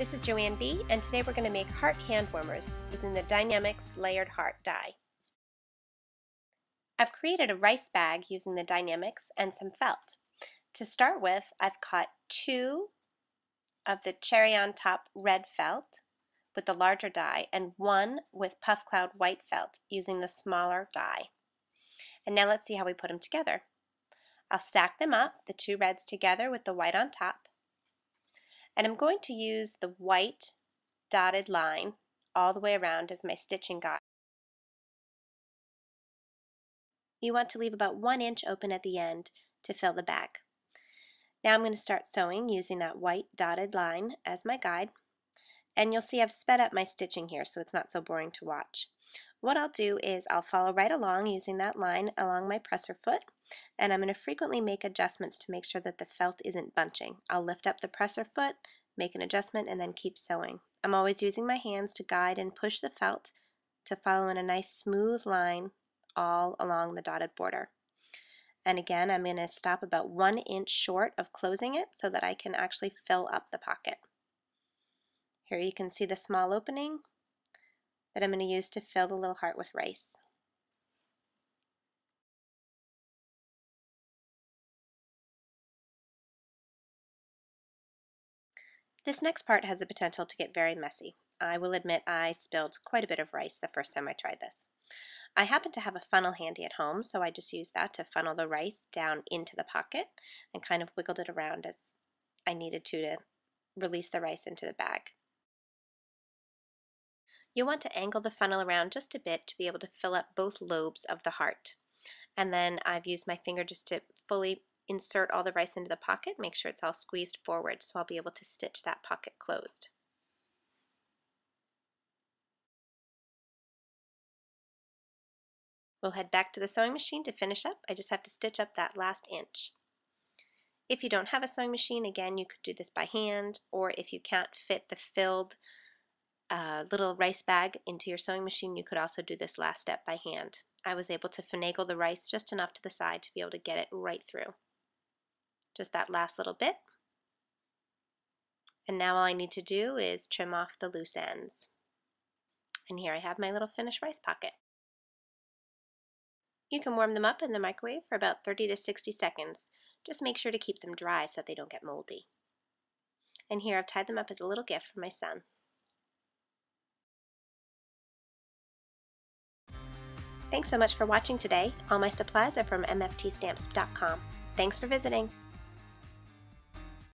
This is Joanne B and today we're going to make heart hand warmers using the Die-namics Layered Heart die. I've created a rice bag using the Die-namics and some felt. To start with, I've cut two of the cherry on top red felt with the larger die and one with puff cloud white felt using the smaller die. And now let's see how we put them together. I'll stack them up, the two reds together with the white on top, and I'm going to use the white dotted line all the way around as my stitching guide. You want to leave about one inch open at the end to fill the bag. Now I'm going to start sewing using that white dotted line as my guide. And you'll see I've sped up my stitching here so it's not so boring to watch. What I'll do is I'll follow right along using that line along my presser foot and I'm going to frequently make adjustments to make sure that the felt isn't bunching. I'll lift up the presser foot, make an adjustment, and then keep sewing. I'm always using my hands to guide and push the felt to follow in a nice smooth line all along the dotted border. And again, I'm going to stop about one inch short of closing it so that I can actually fill up the pocket. Here you can see the small opening that I'm going to use to fill the little heart with rice. This next part has the potential to get very messy. I will admit I spilled quite a bit of rice the first time I tried this. I happen to have a funnel handy at home, so I just used that to funnel the rice down into the pocket and kind of wiggled it around as I needed to to release the rice into the bag. You'll want to angle the funnel around just a bit to be able to fill up both lobes of the heart. And then I've used my finger just to fully insert all the rice into the pocket, make sure it's all squeezed forward so I'll be able to stitch that pocket closed. We'll head back to the sewing machine to finish up. I just have to stitch up that last inch. If you don't have a sewing machine, again, you could do this by hand, or if you can't fit the filled uh, little rice bag into your sewing machine, you could also do this last step by hand. I was able to finagle the rice just enough to the side to be able to get it right through just that last little bit. And now all I need to do is trim off the loose ends. And here I have my little finished rice pocket. You can warm them up in the microwave for about 30 to 60 seconds. Just make sure to keep them dry so they don't get moldy. And here I've tied them up as a little gift for my son. Thanks so much for watching today. All my supplies are from mftstamps.com. Thanks for visiting.